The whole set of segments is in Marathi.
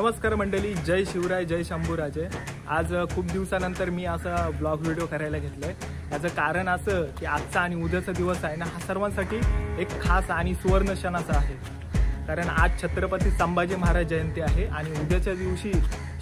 नमस्कार मंडळी जय शिवराय जय शंभूराजे. आज खूप दिवसानंतर मी असा ब्लॉग व्हिडिओ करायला घेतलाय. याचं कारण असं की आजचा आणि उद्याचा दिवस आहे ना हा सर्वांसाठी एक खास आणि सुवर्ण क्षण असा आहे. कारण आज छत्रपती संभाजी महाराज जयंती आहे आणि उद्याच्या दिवशी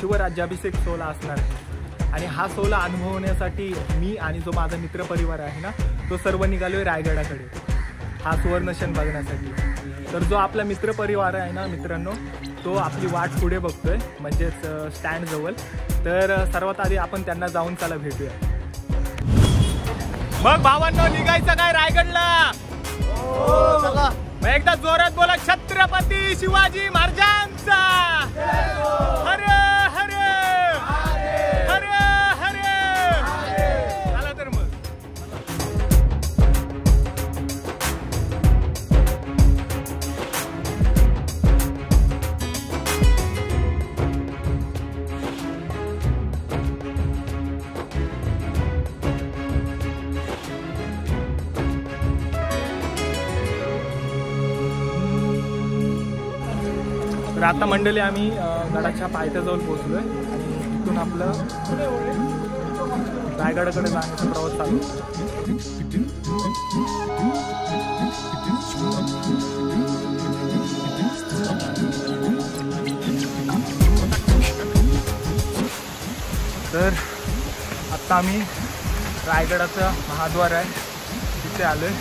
शिवराज्याभिषेक सोहळा असणार आहे. आणि हा सोहळा अनुभवण्यासाठी मी आणि जो माझा मित्रपरिवार आहे ना तो सर्व निघालोय रायगडाकडे. हा सुवर्ण क्षण बघण्यासाठी. तर जो आपला मित्रपरिवार आहे ना मित्रांनो तो आपली वाट पुढे बघतोय म्हणजेच स्टँड जवळ. तर सर्वात आधी आपण त्यांना जाऊन त्याला भेटूया. मग भावांनो निघायचं काय रायगडला? मग एकदा जोरात बोला छत्रपती शिवाजी महाराजांचा! अरे! तर आता मंडळी आम्ही गडाच्या पायथ्याजवळ पोहोचलोय आणि इथून आपलं रायगडाकडे जाण्याचा प्रवास चालू. तर आत्ता आम्ही रायगडाचं महाद्वार आहे तिथे आलोय.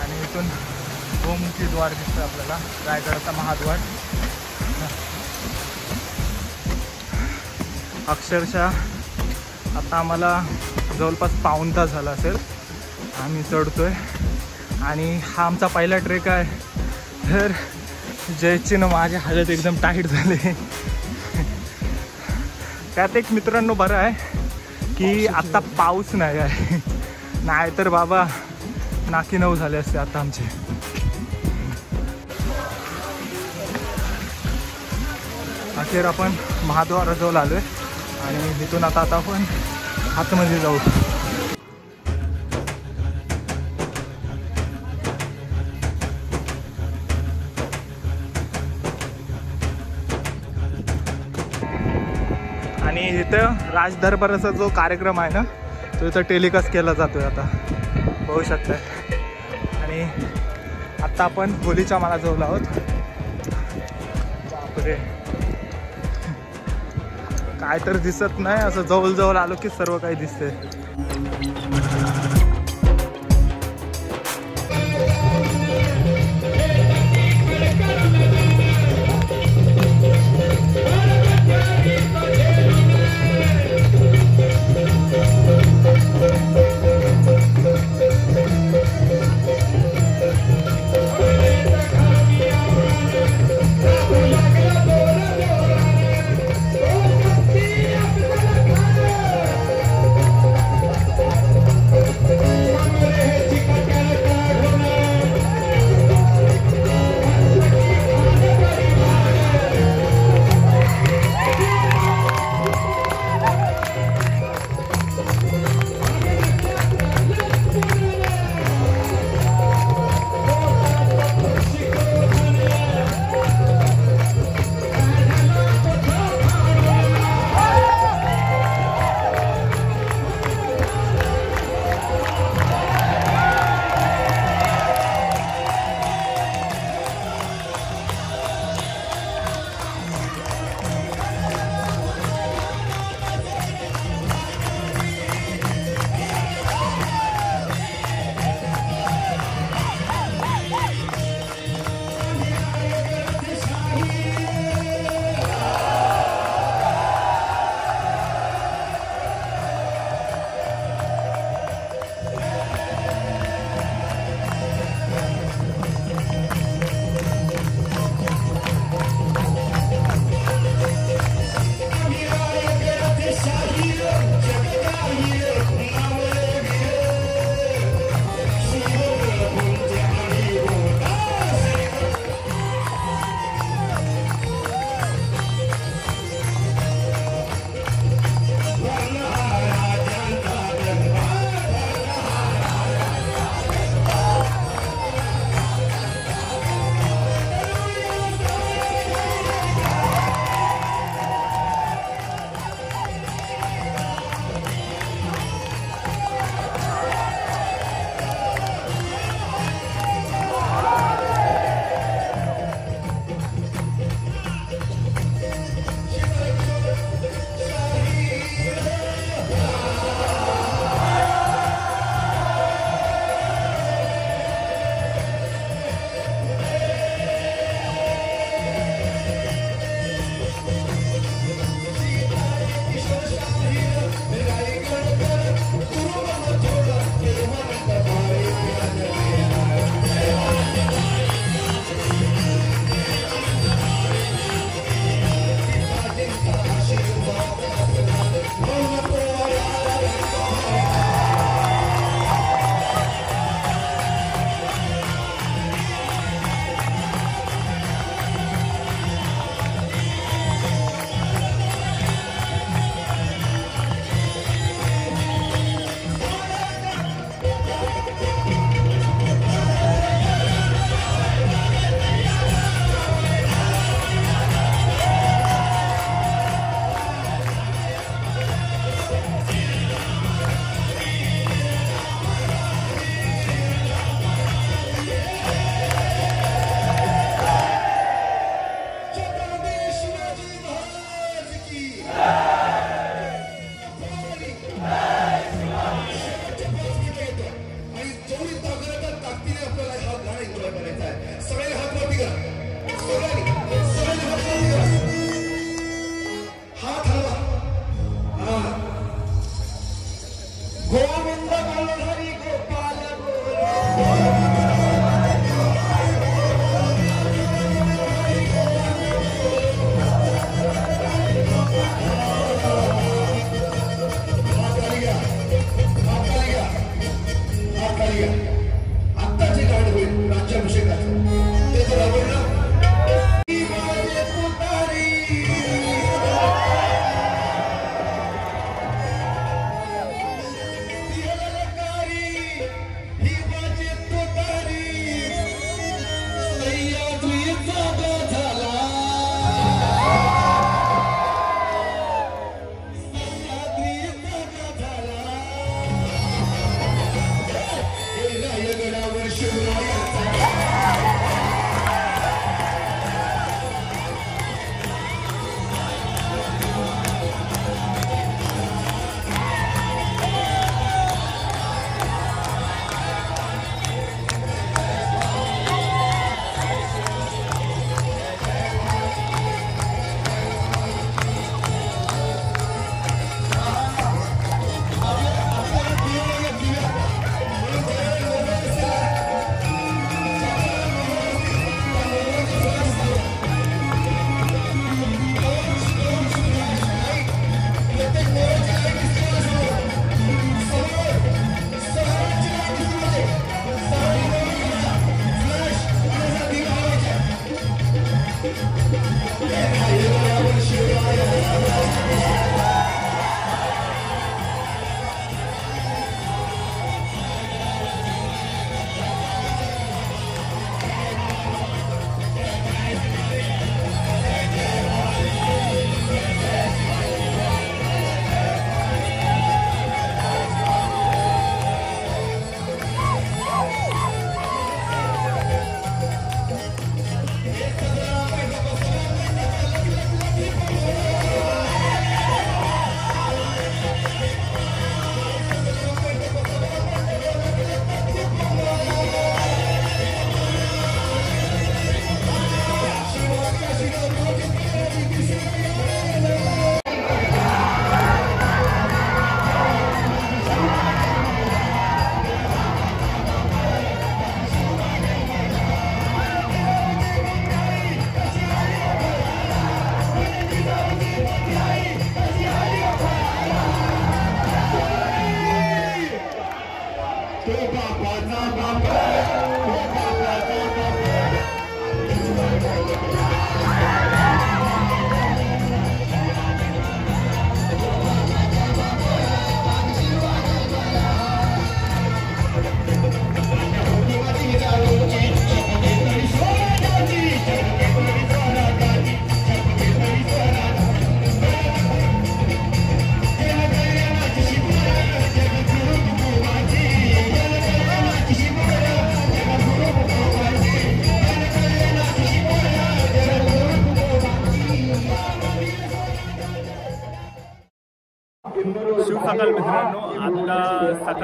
आणि इथून गोमुखी द्वार दिसतं आपल्याला रायगडाचा महाद्वार. अक्षरशः आता आम्हाला जवळपास पाऊण तास झाला असेल. आम्ही चढतोय. आणि हा आमचा पहिला ट्रेक आहे. तर जयची ना माझे हालत एकदम टाईट झाले. त्यात एक मित्रांनो बरं आहे की आता पाऊस नाही आहे. नाही तर बाबा नाकी नऊ झाले असते आता आमचे. अखेर आपण महाद्वाराजवळ आलोय. आणि इथून आता आता आपण आतमध्ये जाऊ. आणि इथं राजदरबाराचा जो कार्यक्रम आहे ना तो इथं टेलिकास्ट केला जातोय आता. बघू शकताय. आणि आत्ता आपण होलीच्या मालाजवळ आहोत. काय तर दिसत नाही असं जवळ जवळ आलो की सर्व काही दिसते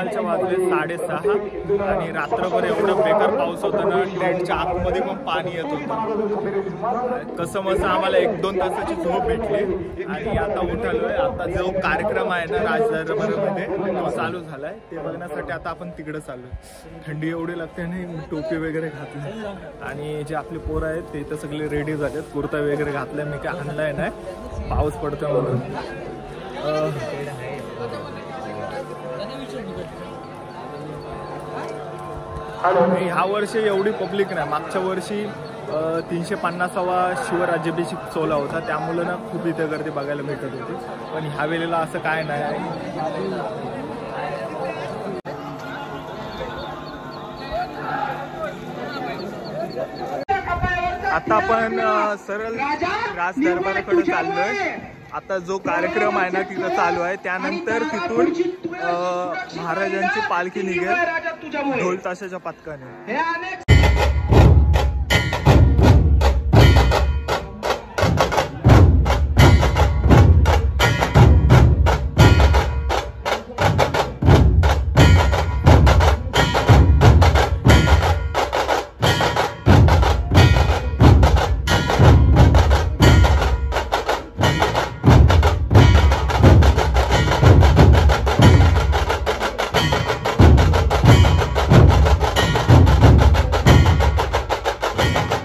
सकाळच्या वाजले साडेसहा आणि रात्रभर एवढं बेकार पाऊस होता ना टेंटच्या आतमध्ये पण पाणी येत होतं. कसं मस्त आम्हाला एक दोन तासाची झोप भेटली आणि आता उठालोय. आता जो कार्यक्रम आहे ना राजदरबारामध्ये तो चालू झालाय. ते बघण्यासाठी आता आपण तिकडे चाललोय. थंडी एवढी लागते आणि टोपी वगैरे घातली. आणि जे आपले पोरं आहेत ते तर सगळे रेडी झालेत. कुर्ता वगैरे घातलाय मी काय आणलाय नाही. पाऊस पडतोय म्हणून. आणि ह्या वर्षी एवढी पब्लिक नाही. मागच्या वर्षी तीनशे पन्नासावा शिवराज्याभिषेक सोहळा होता. त्यामुळे ना खूप इथे गर्दी बघायला भेटत होती. पण ह्या वेळेला असं काय नाही आहे. आता आपण सरळ राज दरबाराकडे चाललोय. आता जो कार्यक्रम आहे ना तिथं चालू आहे. त्यानंतर तिथून महाराजांची पालखी निघेल. ढोल ताशाच्या पथकाने. हे अनेक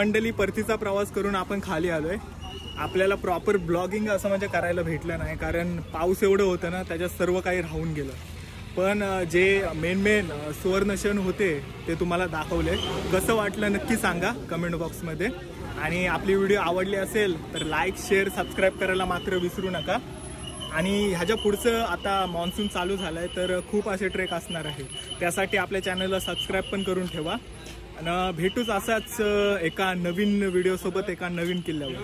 मंडळी परतीचा प्रवास करून आपण खाली आलोय. आपल्याला प्रॉपर ब्लॉगिंग असं म्हणजे करायला भेटलं नाही कारण पाऊस एवढं होतं ना त्याच्यात सर्व काही राहून गेलं. पण जे मेन मेन सुवर्णक्षण होते ते तुम्हाला दाखवले. कसं वाटलं नक्की सांगा कमेंट बॉक्समध्ये आणि आपली व्हिडिओ आवडली असेल तर लाईक शेअर सबस्क्राईब करायला मात्र विसरू नका. आणि ह्याच्या पुढचं आता मान्सून चालू झालं आहे तर खूप असे ट्रेक असणार आहे त्यासाठी आपल्या चॅनलला सबस्क्राईब पण करून ठेवा. आणि भेटूच असाच एका नवीन व्हिडिओसोबत एका नवीन किल्ल्यावर.